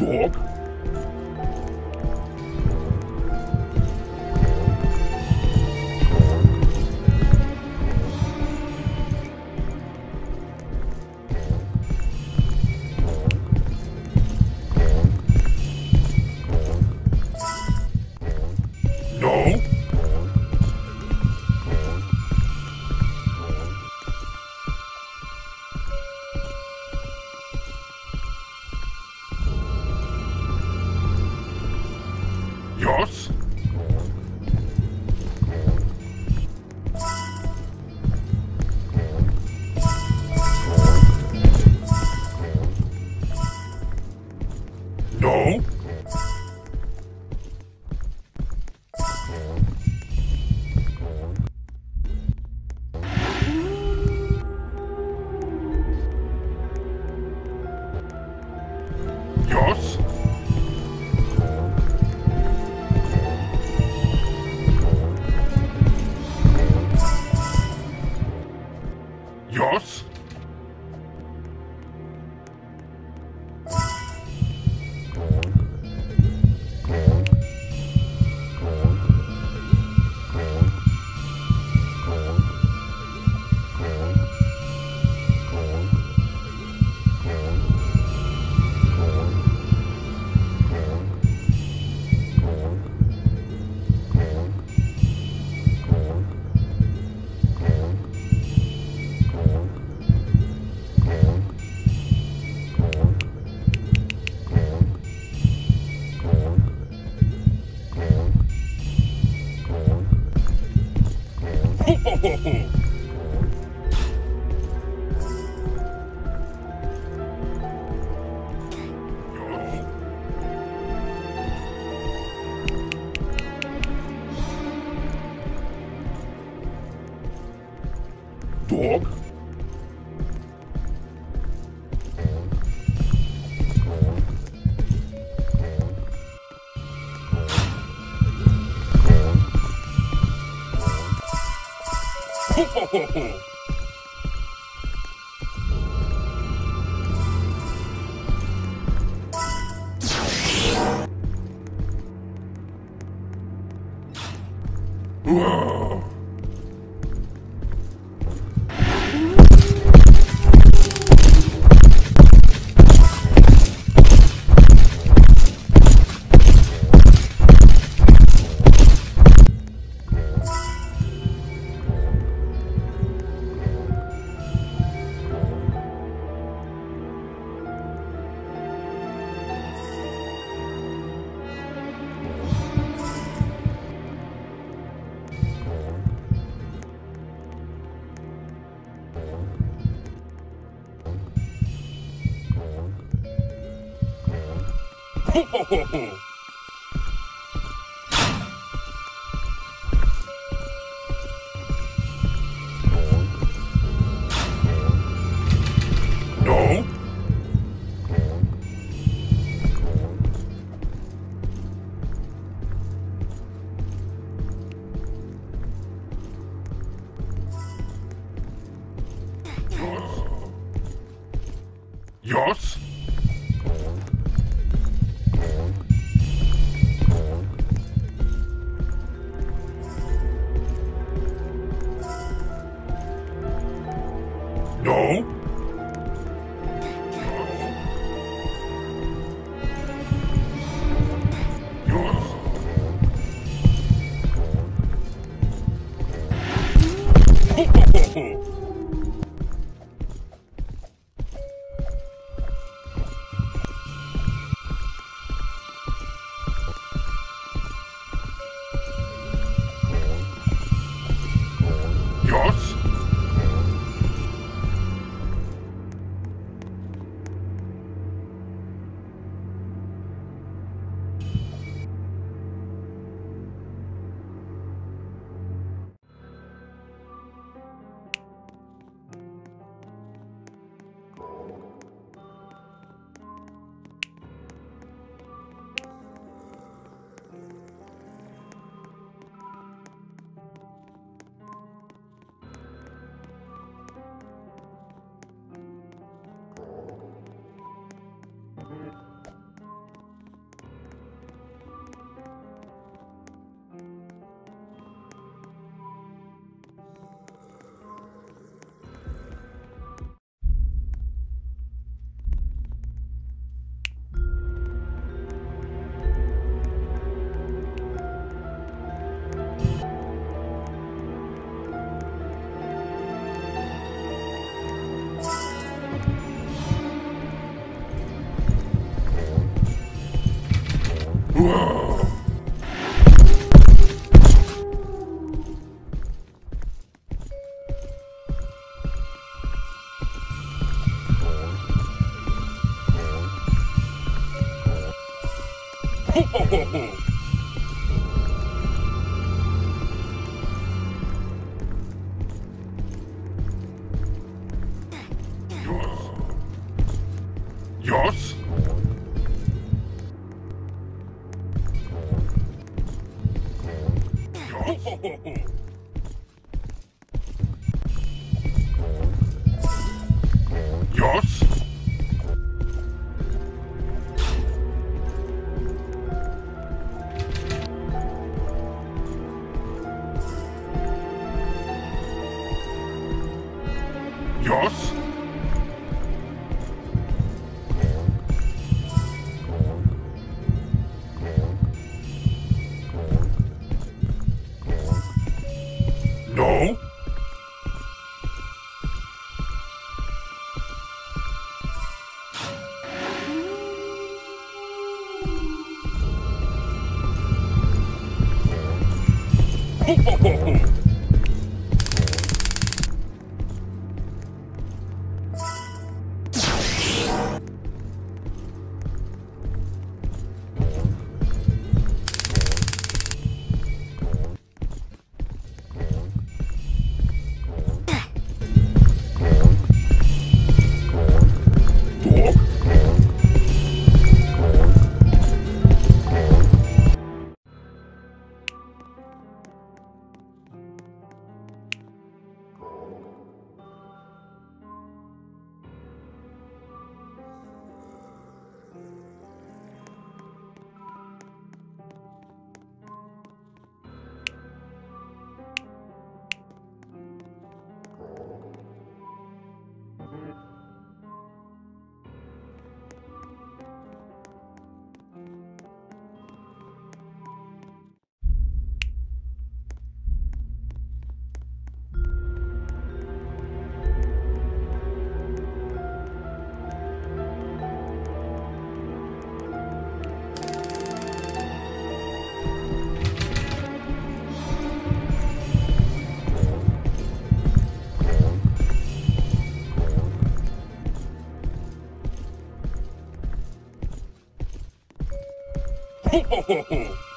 Dog? Yes? No? Ho, ho, ho, ho. Yes? Dog? Ho, ho, Ho, ho, ho, ho. Yes? Ho ho ho ho! Yes? Yes? Yes? Yes? No? Ho ho ho Ho ho ho ho!